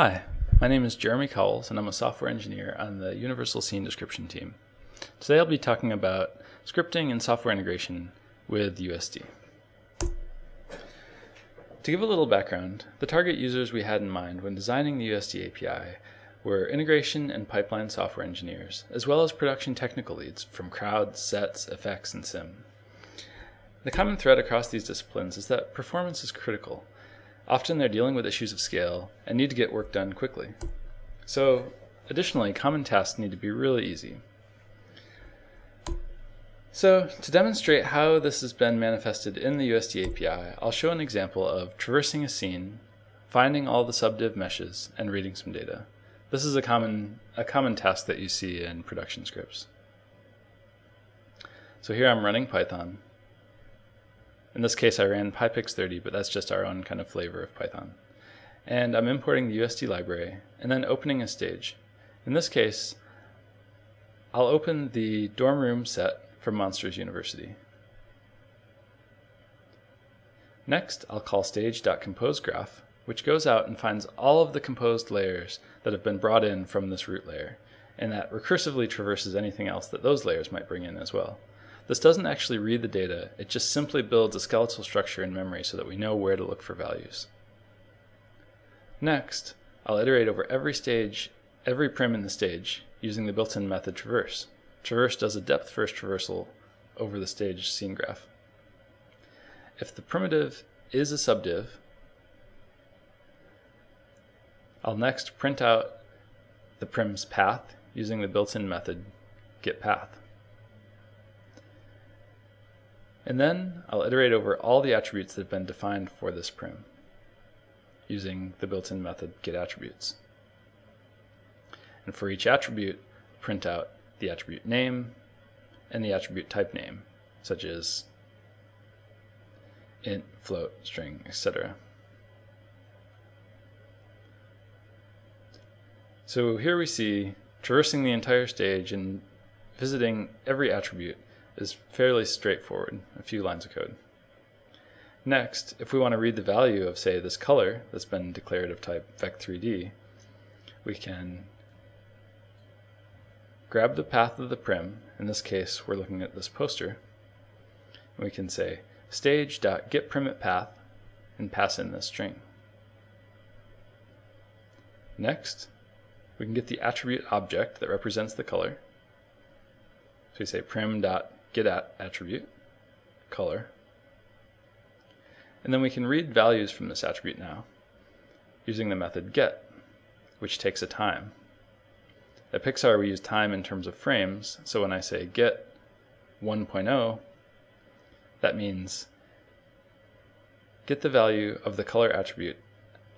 Hi, my name is Jeremy Cowles, and I'm a software engineer on the Universal Scene Description team. Today I'll be talking about scripting and software integration with USD. To give a little background, the target users we had in mind when designing the USD API were integration and pipeline software engineers, as well as production technical leads from crowds, sets, effects, and sim. The common thread across these disciplines is that performance is critical, Often they're dealing with issues of scale and need to get work done quickly. So additionally, common tasks need to be really easy. So to demonstrate how this has been manifested in the USD API, I'll show an example of traversing a scene, finding all the subdiv meshes, and reading some data. This is a common, a common task that you see in production scripts. So here I'm running Python, in this case, I ran PyPX30, but that's just our own kind of flavor of Python. And I'm importing the USD library and then opening a stage. In this case, I'll open the dorm room set from Monsters University. Next, I'll call stage.composeGraph, which goes out and finds all of the composed layers that have been brought in from this root layer, and that recursively traverses anything else that those layers might bring in as well. This doesn't actually read the data, it just simply builds a skeletal structure in memory so that we know where to look for values. Next, I'll iterate over every stage, every prim in the stage, using the built-in method traverse. Traverse does a depth-first traversal over the stage scene graph. If the primitive is a subdiv, I'll next print out the prim's path using the built-in method getPath. And then I'll iterate over all the attributes that have been defined for this prim using the built-in method getAttributes. And for each attribute, print out the attribute name and the attribute type name, such as int, float, string, etc. So here we see traversing the entire stage and visiting every attribute is fairly straightforward, a few lines of code. Next, if we want to read the value of, say, this color that's been declared of type vec3d, we can grab the path of the prim, in this case we're looking at this poster, and we can say stage.getPrimAtPath and pass in this string. Next, we can get the attribute object that represents the color. So we say prim dot get at attribute, color. And then we can read values from this attribute now using the method get, which takes a time. At Pixar, we use time in terms of frames, so when I say get 1.0, that means get the value of the color attribute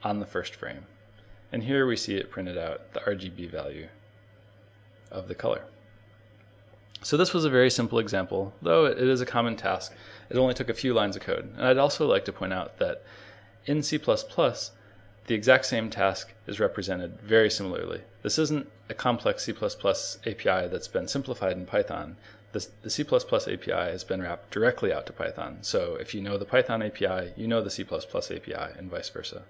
on the first frame. And here we see it printed out, the RGB value of the color. So this was a very simple example, though it is a common task. It only took a few lines of code. And I'd also like to point out that in C++, the exact same task is represented very similarly. This isn't a complex C++ API that's been simplified in Python. the C++ API has been wrapped directly out to Python. So if you know the Python API, you know the C++ API and vice versa.